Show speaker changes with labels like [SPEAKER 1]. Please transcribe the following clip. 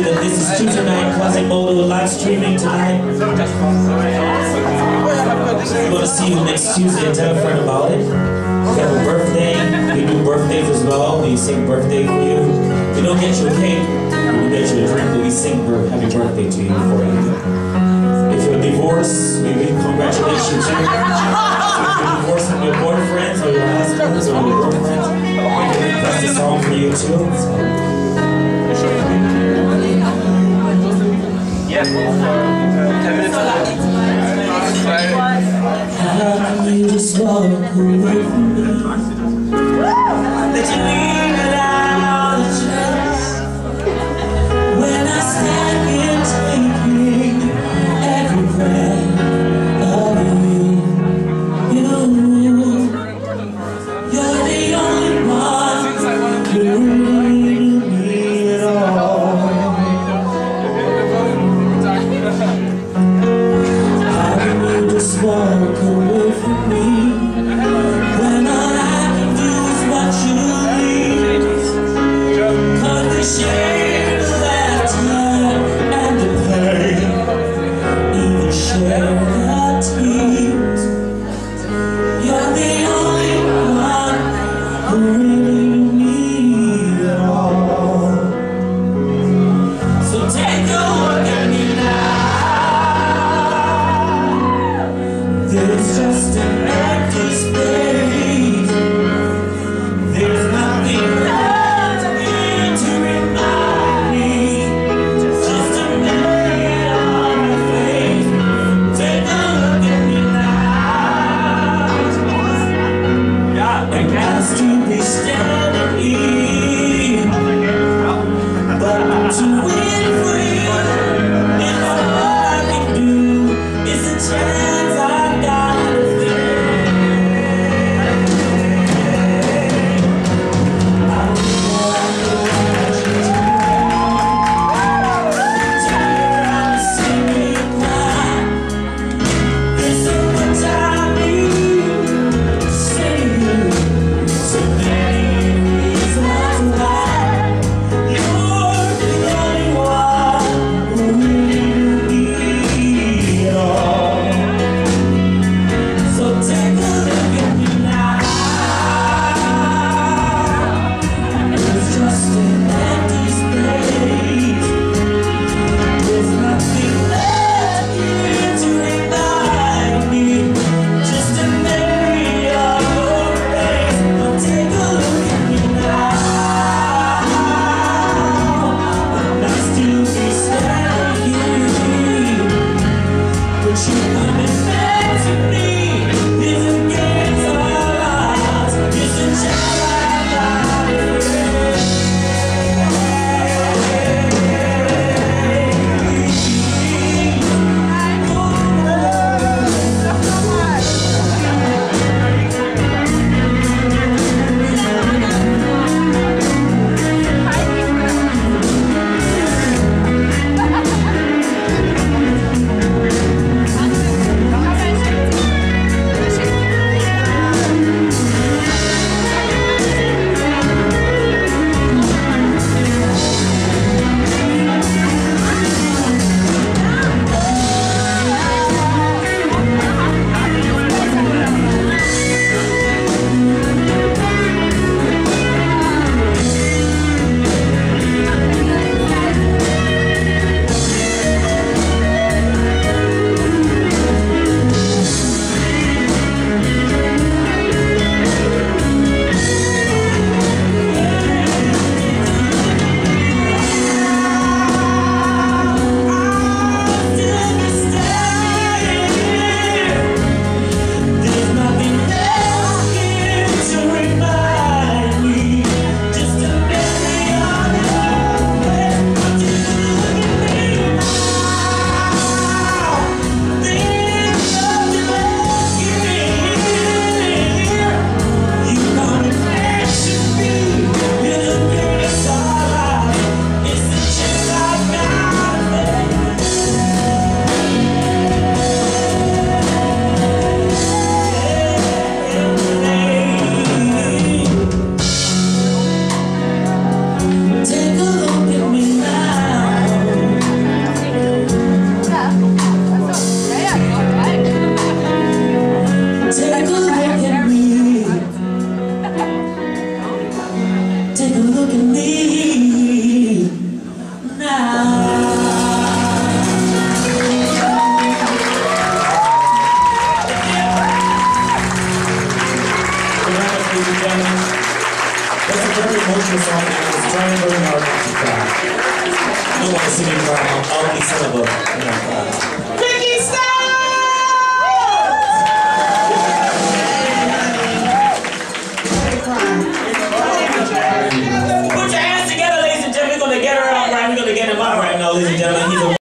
[SPEAKER 1] you that this is Tuesday night, Quasimodo live streaming tonight. We want to see you next Tuesday and tell a friend about it. If you have a birthday, we do birthdays as well. We sing birthday for you. We don't get you a cake, we get you a drink, we sing happy birthday to you before you do. If you're divorced, we congratulate you. If you're divorced from your boyfriend or your husband or your girlfriend, that's the song for you too.
[SPEAKER 2] Yeah, 10 minutes
[SPEAKER 1] How you just walk away walk away Thanks. Very emotional song, and it's trying very hard to cry. I don't want to see me cry. I'll, be son